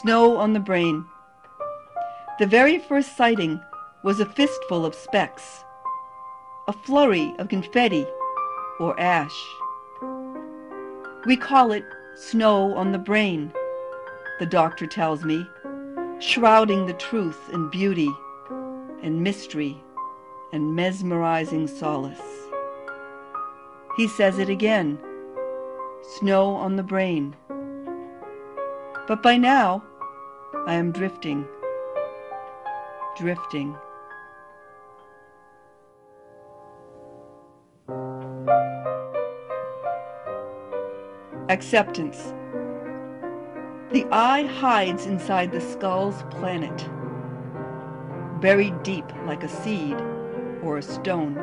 Snow on the brain. The very first sighting was a fistful of specks, a flurry of confetti or ash. We call it snow on the brain, the doctor tells me, shrouding the truth in beauty and mystery and mesmerizing solace. He says it again, snow on the brain. But by now, I am drifting, drifting. Acceptance. The eye hides inside the skull's planet, buried deep like a seed or a stone.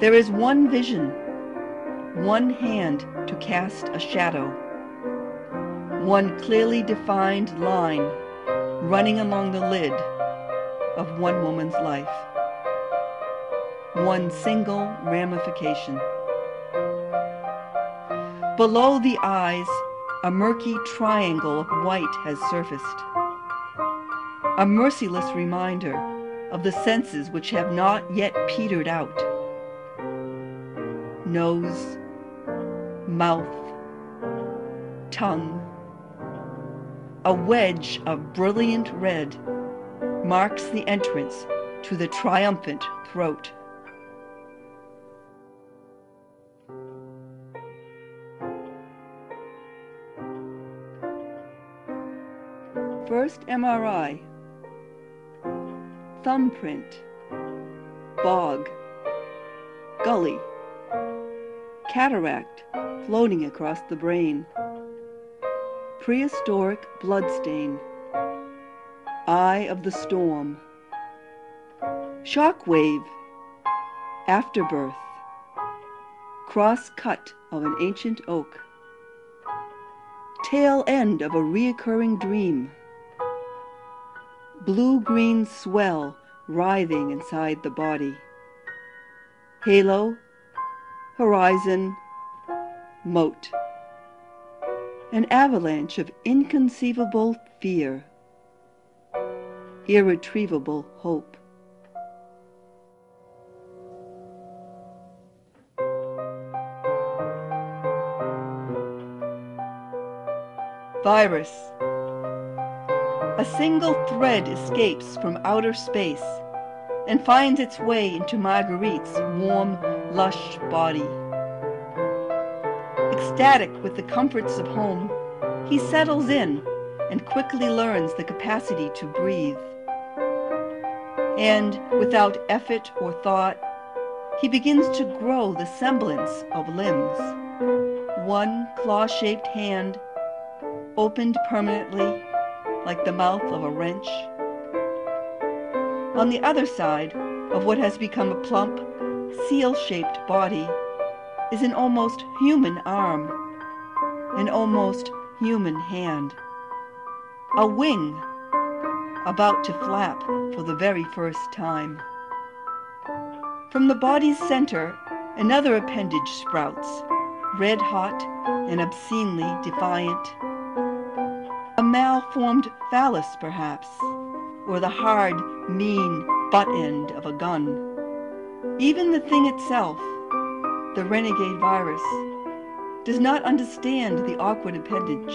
There is one vision, one hand to cast a shadow, one clearly defined line running along the lid of one woman's life, one single ramification. Below the eyes, a murky triangle of white has surfaced. A merciless reminder of the senses which have not yet petered out. Nose, mouth, tongue. A wedge of brilliant red marks the entrance to the triumphant throat. First MRI. Thumbprint. Bog. Gully. Cataract floating across the brain. Prehistoric bloodstain. Eye of the storm. Shockwave. Afterbirth. Cross cut of an ancient oak. Tail end of a reoccurring dream blue-green swell writhing inside the body. Halo, horizon, moat. An avalanche of inconceivable fear, irretrievable hope. Virus. A single thread escapes from outer space and finds its way into Marguerite's warm, lush body. Ecstatic with the comforts of home, he settles in and quickly learns the capacity to breathe. And without effort or thought, he begins to grow the semblance of limbs. One claw-shaped hand, opened permanently, like the mouth of a wrench. On the other side of what has become a plump, seal-shaped body is an almost human arm, an almost human hand, a wing about to flap for the very first time. From the body's center, another appendage sprouts, red hot and obscenely defiant. A malformed phallus, perhaps, or the hard, mean butt end of a gun. Even the thing itself, the renegade virus, does not understand the awkward appendage.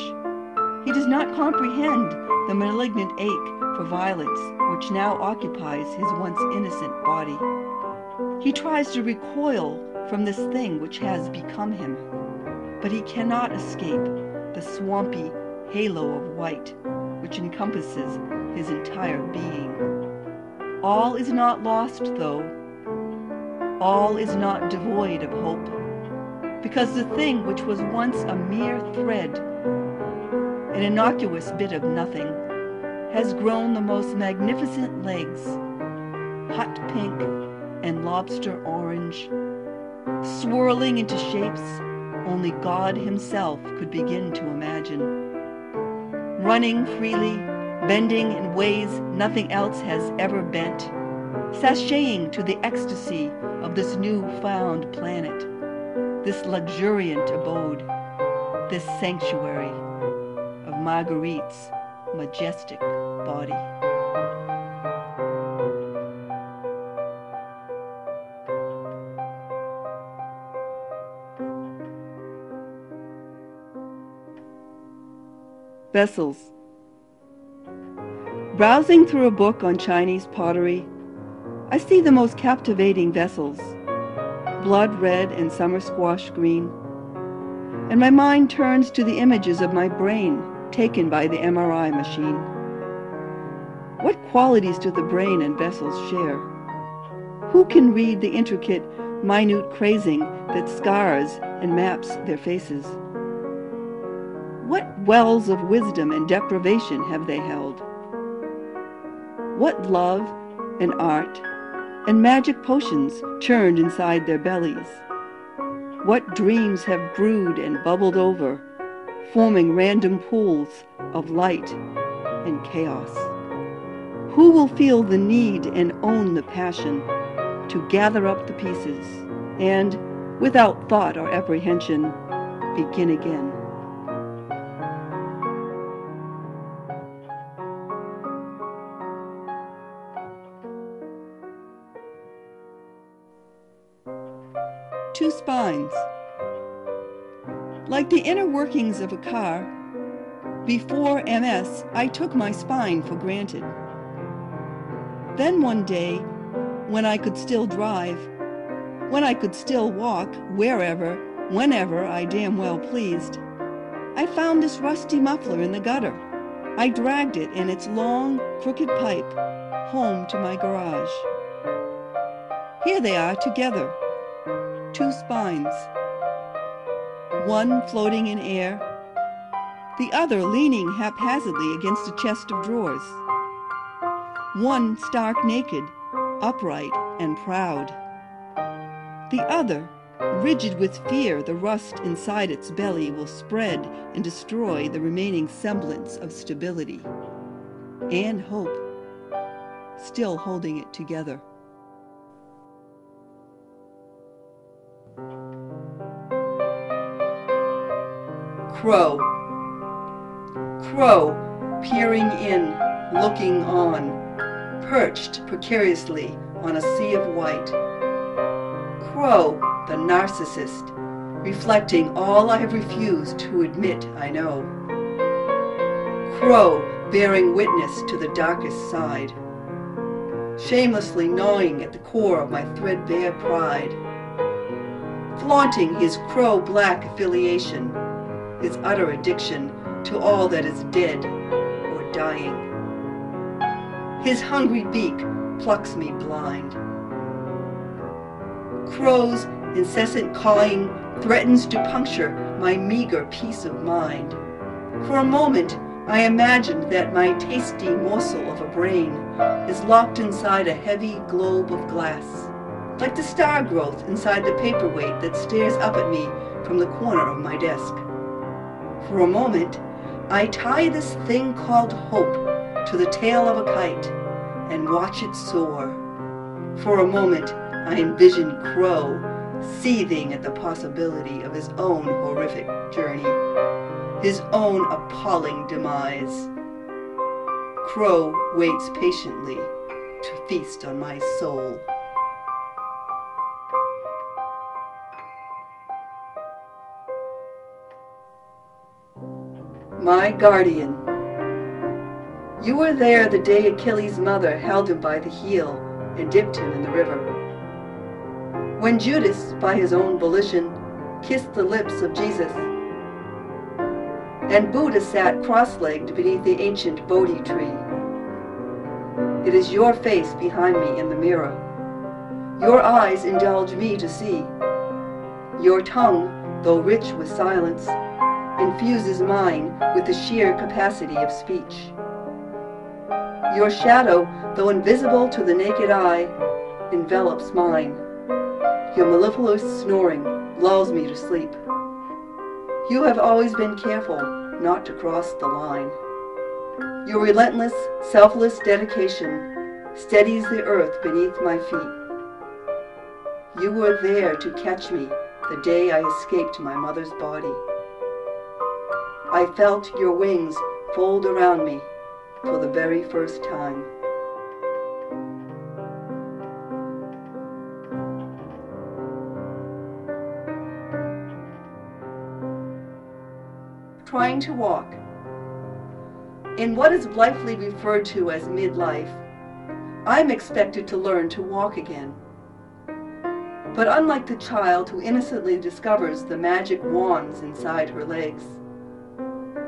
He does not comprehend the malignant ache for violence which now occupies his once innocent body. He tries to recoil from this thing which has become him, but he cannot escape the swampy halo of white which encompasses his entire being. All is not lost, though. All is not devoid of hope, because the thing which was once a mere thread, an innocuous bit of nothing, has grown the most magnificent legs, hot pink and lobster orange, swirling into shapes only God himself could begin to imagine. Running freely, bending in ways nothing else has ever bent, sashaying to the ecstasy of this new-found planet, this luxuriant abode, this sanctuary, of Marguerite's majestic body. Vessels. Browsing through a book on Chinese pottery, I see the most captivating vessels, blood red and summer squash green, and my mind turns to the images of my brain taken by the MRI machine. What qualities do the brain and vessels share? Who can read the intricate, minute crazing that scars and maps their faces? What wells of wisdom and deprivation have they held? What love and art and magic potions churned inside their bellies? What dreams have brewed and bubbled over, forming random pools of light and chaos? Who will feel the need and own the passion to gather up the pieces and, without thought or apprehension, begin again? Two spines. Like the inner workings of a car, before MS, I took my spine for granted. Then one day, when I could still drive, when I could still walk wherever, whenever I damn well pleased, I found this rusty muffler in the gutter. I dragged it in its long, crooked pipe home to my garage. Here they are together two spines, one floating in air, the other leaning haphazardly against a chest of drawers, one stark naked, upright and proud, the other rigid with fear the rust inside its belly will spread and destroy the remaining semblance of stability and hope, still holding it together. Crow. Crow, peering in, looking on, perched precariously on a sea of white. Crow, the narcissist, reflecting all I have refused to admit I know. Crow, bearing witness to the darkest side. Shamelessly gnawing at the core of my threadbare pride. Flaunting his crow black affiliation his utter addiction to all that is dead or dying. His hungry beak plucks me blind. Crow's incessant cawing threatens to puncture my meager peace of mind. For a moment, I imagined that my tasty morsel of a brain is locked inside a heavy globe of glass, like the star growth inside the paperweight that stares up at me from the corner of my desk. For a moment, I tie this thing called hope to the tail of a kite and watch it soar. For a moment, I envision Crow seething at the possibility of his own horrific journey, his own appalling demise. Crow waits patiently to feast on my soul. My guardian. You were there the day Achilles' mother held him by the heel and dipped him in the river. When Judas, by his own volition, kissed the lips of Jesus, and Buddha sat cross-legged beneath the ancient Bodhi tree. It is your face behind me in the mirror. Your eyes indulge me to see. Your tongue, though rich with silence, infuses mine with the sheer capacity of speech. Your shadow, though invisible to the naked eye, envelops mine. Your mellifluous snoring lulls me to sleep. You have always been careful not to cross the line. Your relentless, selfless dedication steadies the earth beneath my feet. You were there to catch me the day I escaped my mother's body. I felt your wings fold around me for the very first time. Trying to walk. In what is blithely referred to as midlife, I'm expected to learn to walk again. But unlike the child who innocently discovers the magic wands inside her legs,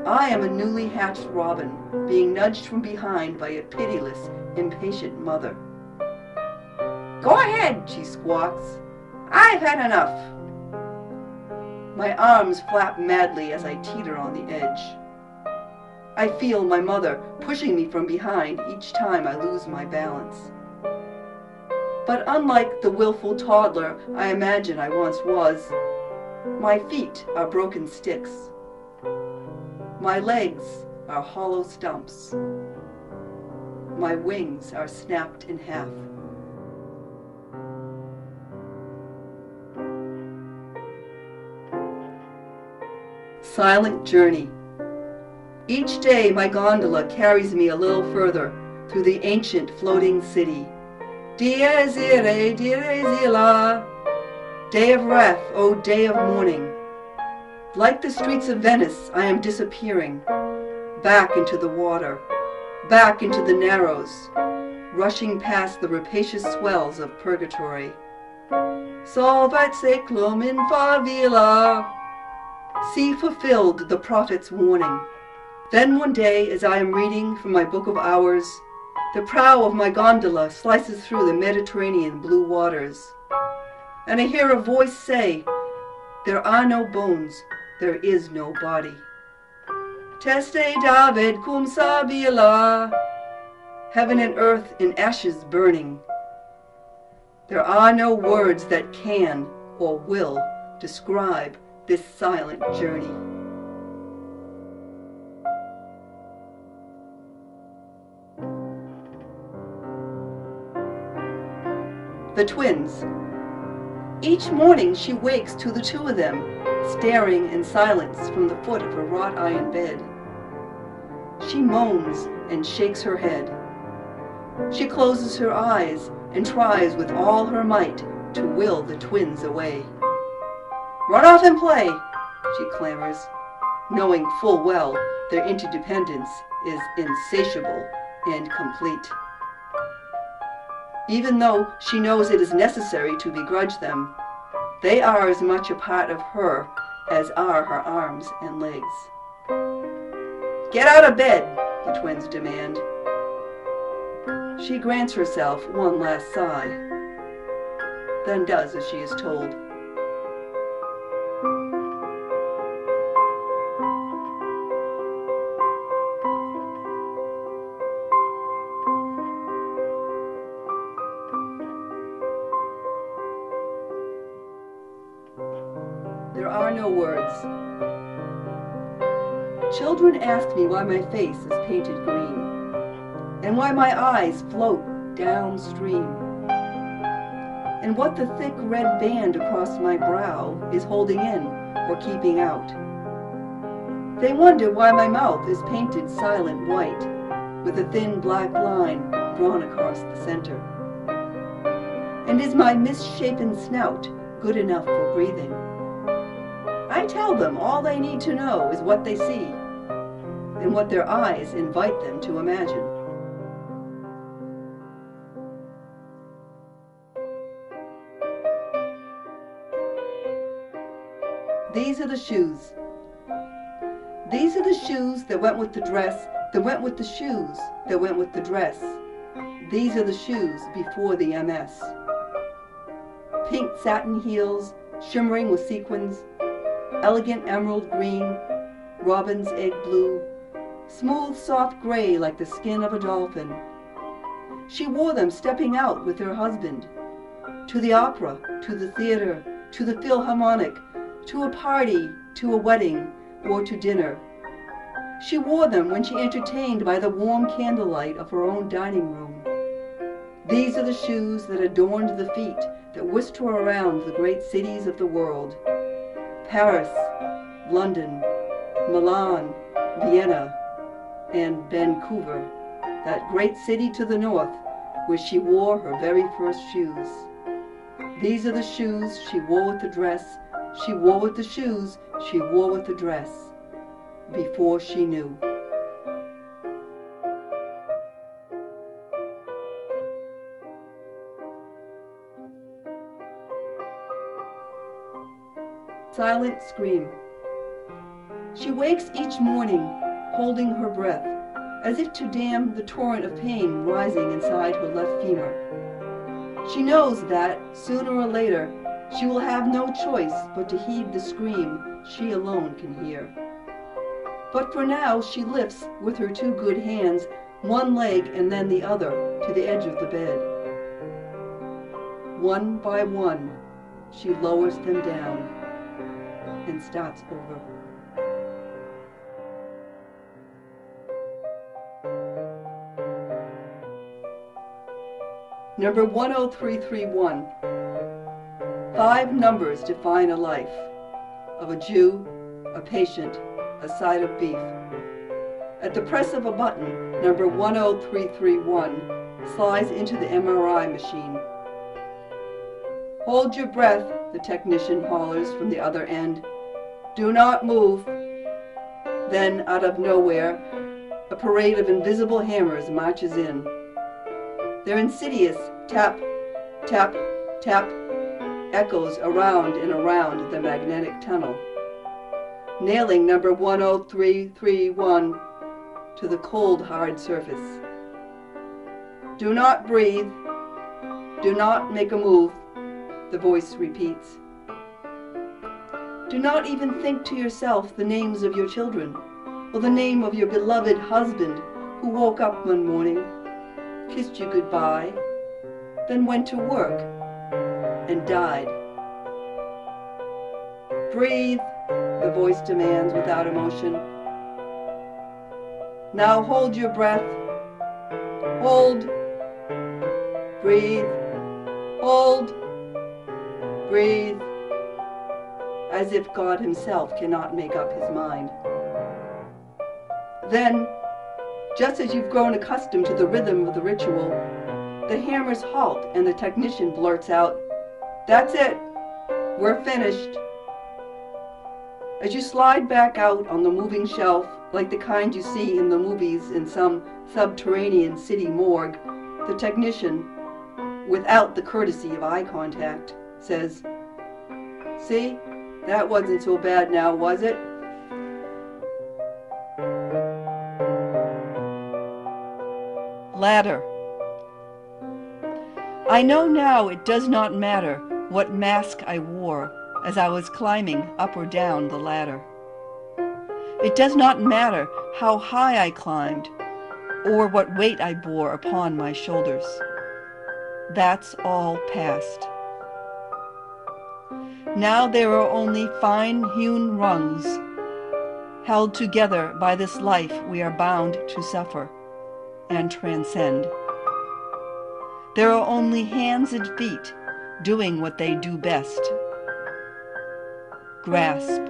I am a newly hatched robin being nudged from behind by a pitiless, impatient mother. Go ahead, she squawks. I've had enough. My arms flap madly as I teeter on the edge. I feel my mother pushing me from behind each time I lose my balance. But unlike the willful toddler I imagine I once was, my feet are broken sticks. My legs are hollow stumps. My wings are snapped in half. Silent Journey Each day my gondola carries me a little further through the ancient floating city. Dies irae, dies. Day of wrath, O day of mourning. Like the streets of Venice, I am disappearing. Back into the water, back into the narrows, rushing past the rapacious swells of purgatory. Solvat seclum in favilla. See fulfilled the prophet's warning. Then one day, as I am reading from my book of hours, the prow of my gondola slices through the Mediterranean blue waters. And I hear a voice say, There are no bones, there is no body. Teste David cum Sibylla, heaven and earth in ashes burning. There are no words that can or will describe this silent journey. The twins. Each morning she wakes to the two of them, staring in silence from the foot of her wrought iron bed. She moans and shakes her head. She closes her eyes and tries with all her might to will the twins away. Run off and play, she clamors, knowing full well their interdependence is insatiable and complete. Even though she knows it is necessary to begrudge them, they are as much a part of her as are her arms and legs. Get out of bed, the twins demand. She grants herself one last sigh, then does as she is told. Children ask me why my face is painted green, and why my eyes float downstream, and what the thick red band across my brow is holding in or keeping out. They wonder why my mouth is painted silent white, with a thin black line drawn across the center. And is my misshapen snout good enough for breathing? I tell them all they need to know is what they see and what their eyes invite them to imagine. These are the shoes. These are the shoes that went with the dress, that went with the shoes, that went with the dress. These are the shoes before the MS. Pink satin heels, shimmering with sequins, elegant emerald green, robin's egg blue, smooth soft gray like the skin of a dolphin. She wore them stepping out with her husband, to the opera, to the theater, to the Philharmonic, to a party, to a wedding, or to dinner. She wore them when she entertained by the warm candlelight of her own dining room. These are the shoes that adorned the feet that whisked her around the great cities of the world. Paris, London, Milan, Vienna, and Vancouver, that great city to the north, where she wore her very first shoes. These are the shoes she wore with the dress, she wore with the shoes, she wore with the dress, before she knew. Silent Scream She wakes each morning, holding her breath, as if to dam the torrent of pain rising inside her left femur. She knows that, sooner or later, she will have no choice but to heed the scream she alone can hear. But for now she lifts, with her two good hands, one leg and then the other, to the edge of the bed. One by one, she lowers them down and starts over. Number 10331. Five numbers define a life of a Jew, a patient, a side of beef. At the press of a button, number 10331 slides into the MRI machine. Hold your breath, the technician hollers from the other end. Do not move. Then, out of nowhere, a parade of invisible hammers marches in. Their insidious tap, tap, tap echoes around and around the magnetic tunnel, nailing number 10331 to the cold, hard surface. Do not breathe. Do not make a move, the voice repeats. Do not even think to yourself the names of your children, or the name of your beloved husband who woke up one morning kissed you goodbye, then went to work and died. Breathe, the voice demands without emotion. Now hold your breath. Hold. Breathe. Hold. Breathe. As if God himself cannot make up his mind. Then just as you've grown accustomed to the rhythm of the ritual, the hammers halt and the technician blurts out, That's it, we're finished. As you slide back out on the moving shelf, like the kind you see in the movies in some subterranean city morgue, the technician, without the courtesy of eye contact, says, See, that wasn't so bad now, was it? Ladder. I know now it does not matter what mask I wore as I was climbing up or down the ladder. It does not matter how high I climbed or what weight I bore upon my shoulders. That's all past. Now there are only fine-hewn rungs, held together by this life we are bound to suffer and transcend. There are only hands and feet doing what they do best. Grasp